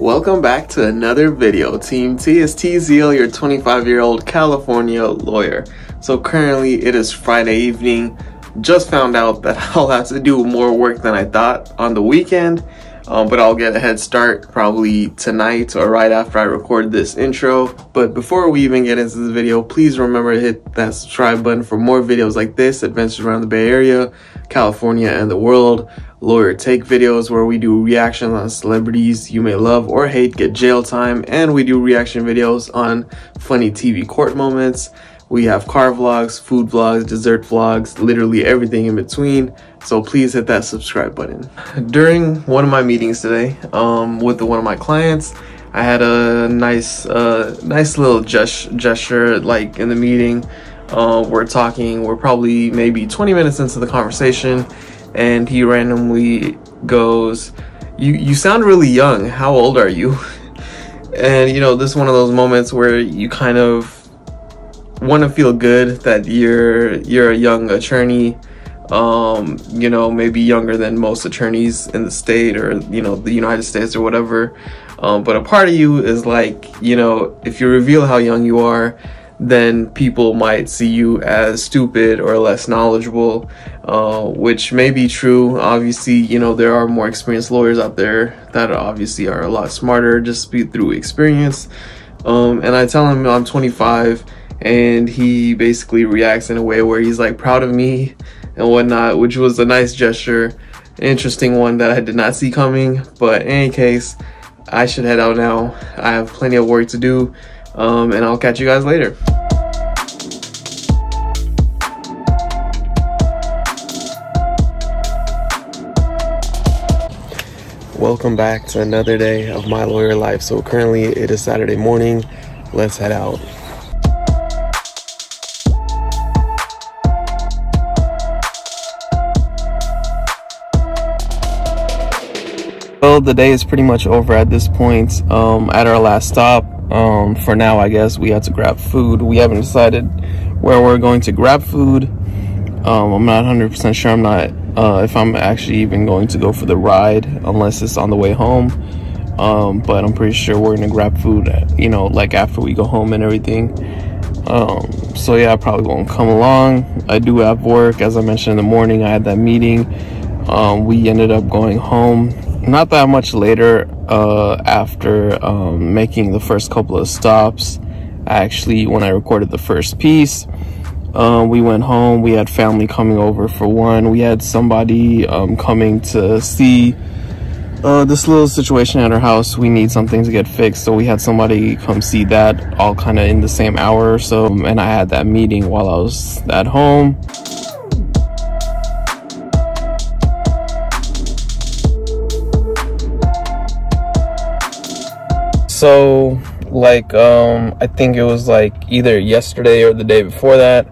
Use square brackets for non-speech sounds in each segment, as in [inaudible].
Welcome back to another video. Team Tee is Teezeel, your 25 year old California lawyer. So currently it is Friday evening. Just found out that [laughs] I'll have to do more work than I thought on the weekend um, but I'll get a head start probably tonight or right after I record this intro. But before we even get into this video, please remember to hit that subscribe button for more videos like this, adventures around the Bay Area, California, and the world. Lawyer take videos where we do reactions on celebrities you may love or hate get jail time, and we do reaction videos on funny TV court moments. We have car vlogs, food vlogs, dessert vlogs, literally everything in between. So please hit that subscribe button. [laughs] During one of my meetings today um, with one of my clients, I had a nice, uh, nice little gest gesture like in the meeting. Uh, we're talking, we're probably maybe 20 minutes into the conversation and he randomly goes, you, you sound really young. How old are you? [laughs] And you know, this is one of those moments where you kind of want to feel good that you're you're a young attorney um, you know, maybe younger than most attorneys in the state or, you know, the United States or whatever. Um, but a part of you is like, you know, if you reveal how young you are, then people might see you as stupid or less knowledgeable, uh, which may be true. Obviously, you know, there are more experienced lawyers out there that obviously are a lot smarter just through experience. Um, and I tell him I'm 25 and he basically reacts in a way where he's like proud of me and whatnot, which was a nice gesture, interesting one that I did not see coming. But in any case, I should head out now. I have plenty of work to do, um, and I'll catch you guys later. Welcome back to another day of my lawyer life. So currently it is Saturday morning. Let's head out. Well, the day is pretty much over at this point. Um, at our last stop, um, for now, I guess we had to grab food. We haven't decided where we're going to grab food. Um, I'm not 100% sure. I'm not uh, if I'm actually even going to go for the ride unless it's on the way home. Um, but I'm pretty sure we're gonna grab food, you know, like after we go home and everything. Um, so yeah, I probably won't come along. I do have work, as I mentioned in the morning. I had that meeting. Um, we ended up going home not that much later uh, after um, making the first couple of stops actually when i recorded the first piece um, we went home we had family coming over for one we had somebody um, coming to see uh, this little situation at our house we need something to get fixed so we had somebody come see that all kind of in the same hour or so and i had that meeting while i was at home so like um i think it was like either yesterday or the day before that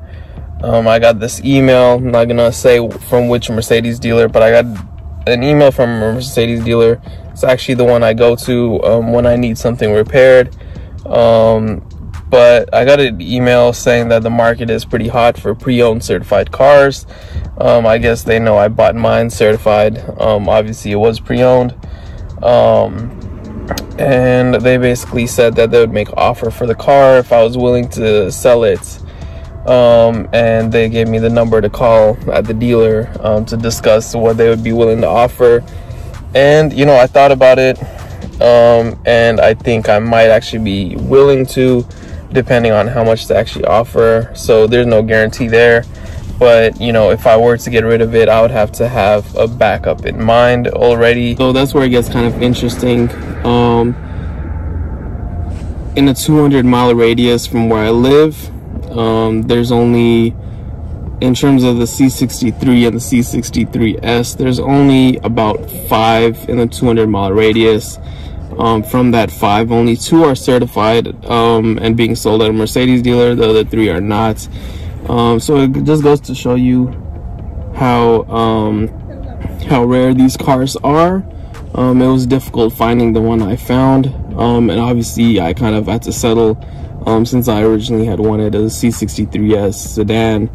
um i got this email i'm not gonna say from which mercedes dealer but i got an email from a mercedes dealer. It's actually the one i go to um, when i need something repaired. Um but i got an email saying that the market is pretty hot for pre-owned certified cars. Um i guess they know i bought mine certified. Um obviously it was pre-owned. Um and they basically said that they would make offer for the car if I was willing to sell it. Um, and they gave me the number to call at the dealer um, to discuss what they would be willing to offer. And you know, I thought about it, um, and I think I might actually be willing to, depending on how much to actually offer. So there's no guarantee there but you know if i were to get rid of it i would have to have a backup in mind already. So that's where it gets kind of interesting. Um in a 200 mile radius from where i live um there's only in terms of the c63 and the c63s there's only about five in the 200 mile radius. Um, from that five only two are certified um, and being sold at a mercedes dealer the other three are not um, so it just goes to show you how um, how rare these cars are. Um, it was difficult finding the one I found, um, and obviously I kind of had to settle um, since I originally had wanted a C63S sedan,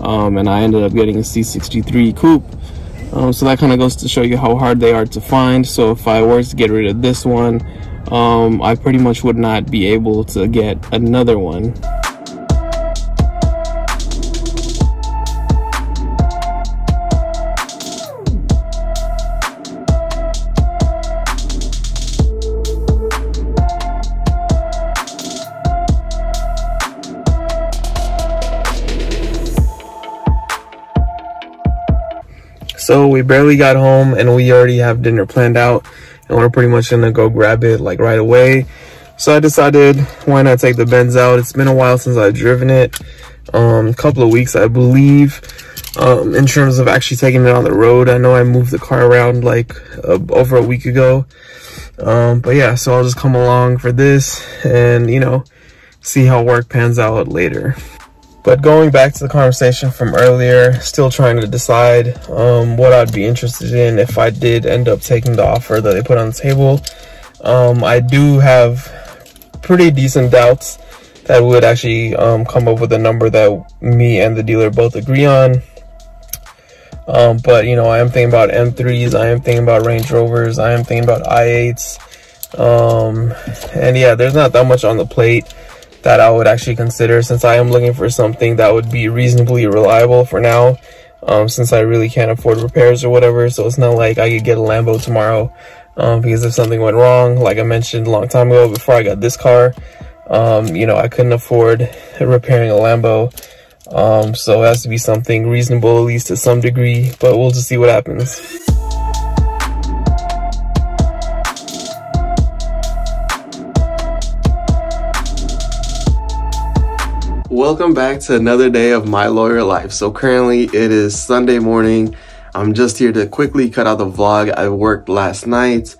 um, and I ended up getting a C63 coupe. so that kind of goes to show you how hard they are to find. So if I were to get rid of this one, I pretty much would not be able to get another one. So we barely got home and we already have dinner planned out and we're pretty much gonna go grab it like right away. So I decided why not take the Benz out. It's been a while since I've driven it. Um, a couple of weeks, I believe. Um, in terms of actually taking it on the road, I know I moved the car around like uh, over a week ago. Um, but yeah, so I'll just come along for this and, you know, see how work pans out later. But going back to the conversation from earlier, still trying to decide um, what I'd be interested in if I did end up taking the offer that they put on the table. Um, I do have pretty decent doubts that would actually um, come up with a number that me and the dealer both agree on. Um, but you know, I am thinking about M3s, I am thinking about Range Rovers, I am thinking about i8s. Um, and yeah, there's not that much on the plate that I would actually consider since I am looking for something that would be reasonably reliable for now. Um, since I really can't afford repairs or whatever. So it's not like I could get a Lambo tomorrow. Um, because if something went wrong, like I mentioned a long time ago before I got this car, um, you know, I couldn't afford repairing a Lambo. Um, so it has to be something reasonable, at least to some degree, but we'll just see what happens. Welcome back to another day of my lawyer life. So currently it is Sunday morning. I'm just here to quickly cut out the vlog. I worked last night,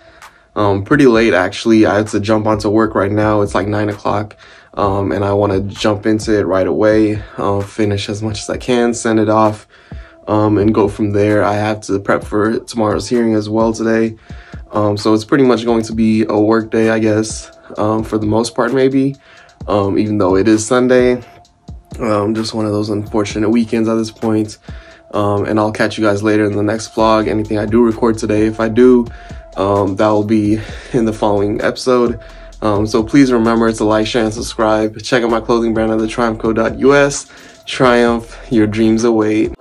um, pretty late actually. I had to jump onto work right now. It's like nine o'clock. Um, and I want to jump into it right away, uh, finish as much as I can, send it off, um, and go from there. I have to prep for tomorrow's hearing as well today. Um, so it's pretty much going to be a work day, I guess, um, for the most part, maybe. Um, even though it is Sunday, um, just one of those unfortunate weekends at this point. Um, and I'll catch you guys later in the next vlog. Anything I do record today, if I do, um, that will be [laughs] in the following episode. Um, so please remember to like, share, and subscribe. Check out my clothing brand at the triumphco.us. Triumph, your dreams await.